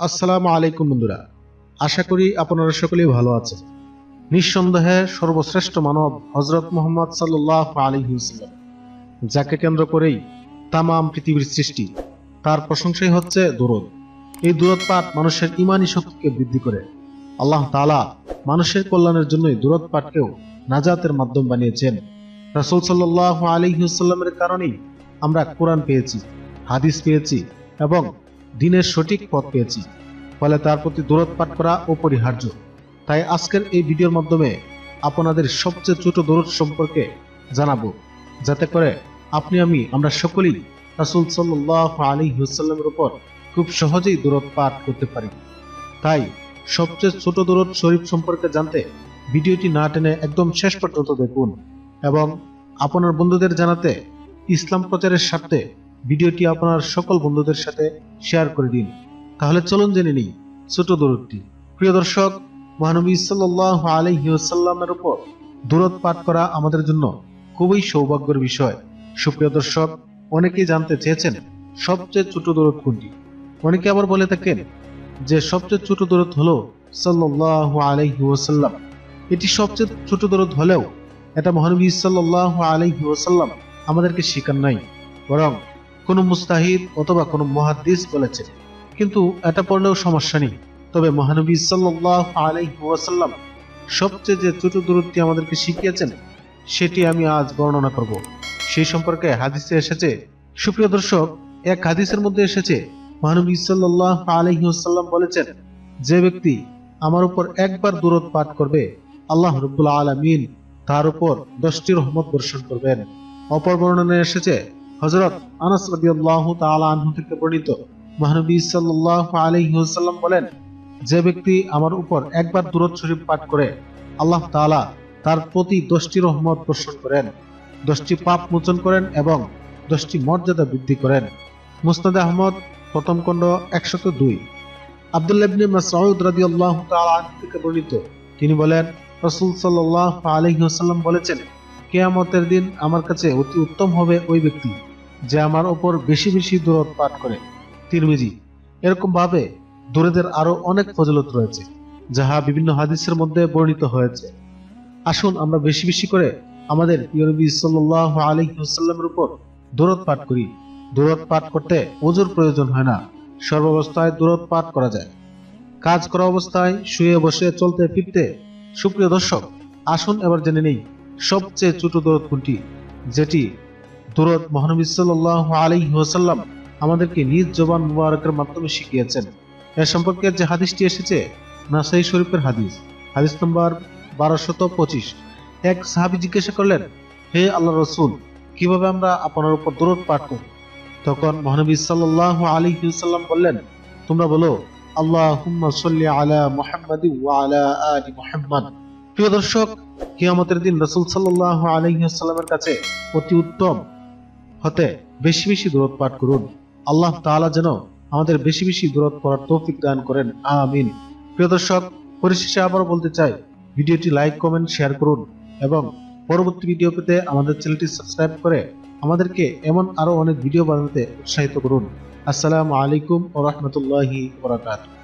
আসসালামু আলাইকুম বন্ধুরা। আশা করি আপনারা সকলেই ভালো আছেন। নিঃসন্দেহে সর্বশ্রেষ্ঠ মানব হজরত মোহাম্মদ সাল্লাহ আলিহাল্লাম যাকে কেন্দ্র করেই তামাম পৃথিবীর সৃষ্টি, তার প্রশংসাই হচ্ছে দূরদ। এই দূরত পাঠ মানুষের ইমানি শক্তিকে বৃদ্ধি করে। আল্লাহ তাআলা মানুষের কল্যাণের জন্যই দূরত পাঠকেও নাজাতের মাধ্যম বানিয়েছেন। রাসূল সাল্লাহ আলিহাল্লামের কারণেই আমরা কোরআন পেয়েছি, হাদিস পেয়েছি এবং দিনের সঠিক পথ পেয়েছি, ফলে তার প্রতি দূরত পাঠ করা অপরিহার্য। তাই আজকের এই ভিডিওর মাধ্যমে আপনাদের সবচেয়ে ছোট দূরত সম্পর্কে জানাব, যাতে করে আপনি আমি, আমরা সকলেই রাসুল সাল্লাহ আলী হুসাল্লামের উপর খুব সহজেই দূরত পাঠ করতে পারি। তাই সবচেয়ে ছোট দূরত শরীফ সম্পর্কে জানতে ভিডিওটি না টেনে একদম শেষ পর্যন্ত দেখুন এবং আপনার বন্ধুদের জানাতে ইসলাম প্রচারের স্বার্থে ভিডিওটি আপনার সকল বন্ধুদের সাথে শেয়ার করে দিন। তাহলে চলুন জেনে নিই ছোট দূরত্বটি প্রিয় দর্শক, মহানবী সাল্লাহ আলহিউসাল্লামের উপর দূরত পাঠ করা আমাদের জন্য খুবই সৌভাগ্যের বিষয়। সুপ্রিয় দর্শক, অনেকেই জানতে চেয়েছেন সবচেয়ে ছোট দূরত কোনটি? অনেকে আবার বলে থাকেন যে সবচেয়ে ছোট দূরত হলো সাল্লাহ আলহিউসাল্লাম এটি সবচেয়ে ছোট দূরত হলেও এটা মহানবী সাল্লাহ আলহিউসাল্লাম আমাদেরকে শিকার নাই, বরং কোনো মুস্তাহিদ অথবা কোনো মহাদ্দিস বলেছেন। কিন্তু এটা পড়লেও সমস্যা নেই। তবে মহানবী সাল্লাহ আলাইহি ওয়াসাল্লাম সবচেয়ে যে ছোট দূরত্বে আমাদেরকে শিখিয়েছেন, সেটি আমি আজ বর্ণনা করব। সেই সম্পর্কে হাদিসে এসেছে, সুপ্রিয় দর্শক, এক হাদিসের মধ্যে এসেছে, মহানবী সাল্লাহ আলাইহি ওয়াসাল্লাম বলেছেন, যে ব্যক্তি আমার উপর একবার দূরত পাঠ করবে, আল্লাহ রব্বুল আলমিন তার উপর দশটি রহমত বর্ষণ করবেন। অপর বর্ণনায় এসেছে হজরত আনাস থেকে বর্ণিত। মহানবী সাল্লাল্লাহু আলাইহি ওয়াসাল্লাম বলেন, যে ব্যক্তি আমার উপর একবার দুরূদ শরীফ পাঠ করে, আল্লাহ তাআলা তার প্রতি দশটি রহমত বর্ষণ করেন, দশটি পাপ মোচন করেন এবং দশটি মর্যাদা বৃদ্ধি করেন। মুস্তাদ আহমদ, প্রথম খণ্ড, একশত দুই। আব্দুল্লাহ ইবনে মাসউদ রাদিয়াল্লাহু তাআলা থেকে বর্ণিত। তিনি বলেন, রাসূল সাল্লাল্লাহু আলাইহি বলেছেন, কেয়ামতের দিন আমার কাছে অতি উত্তম হবে ওই ব্যক্তি। যে আমার ওপর বেশি বেশি দূরত পাঠ করে। তিরমিজি, এরকম ভাবে দূরেদের আরও অনেক ফজলত রয়েছে, যাহা বিভিন্ন হাদিসের মধ্যে বর্ণিত হয়েছে। আসুন আমরা বেশি বেশি করে আমাদের প্রিয় নবী সাল্লাহ আলহিহাস্লামের উপর দূরত পাঠ করি। দূরত পাঠ করতে ওজোর প্রয়োজন হয় না, সর্বাবস্থায় দূরত পাঠ করা যায়। কাজ করা অবস্থায় শুয়ে বসে চলতে ফিরতে, সুপ্রিয় দর্শক, আসুন এবার জেনে নেই সবচেয়ে ছোট দূরত কোনটি, যেটি দূরত মহানবী সাল্লাহ আলাইহি ওয়াসাল্লাম আমাদেরকে নিজ জবান মুবারকের মাধ্যমে শিখিয়েছেন। এ সম্পর্কে যে হাদিসটি এসেছে নাসাই শরীফের হাদিস। হাদিস নম্বর বারোশত পঁচিশ। এক সাহাবি জিজ্ঞাসা করলেন, হে আল্লাহ রসুল, কীভাবে আমরা আপনার উপর দূরত পাঠ করব? তখন মহানবী সাল্লাহ আলাইহি ওয়াসাল্লাম বললেন, তোমরা বলো আল্লাহ সাল্লি আলা মুহাম্মাদি আলা আলি প্রিয় দর্শক, কিয়ামতের দিন রাসূল সাল্লাল্লাহু আলাইহি ওয়াসাল্লামের কাছে অতি উত্তম হতে বেশি বেশি দূরত পাঠ করুন। আল্লাহ তাআলা যেন আমাদের বেশি বেশি দূরত পড়ার তৌফিক দান করেন। আমিন। প্রিয় দর্শক, পরিশেষে আবারও বলতে চাই, ভিডিওটি লাইক, কমেন্ট, শেয়ার করুন এবং পরবর্তী ভিডিও পেতে আমাদের চ্যানেলটি সাবস্ক্রাইব করে আমাদেরকে এমন আরও অনেক ভিডিও বানাতে উৎসাহিত করুন। আসসালামু আলাইকুম ওয়া রাহমাতুল্লাহি ওয়া বারাকাতুহু।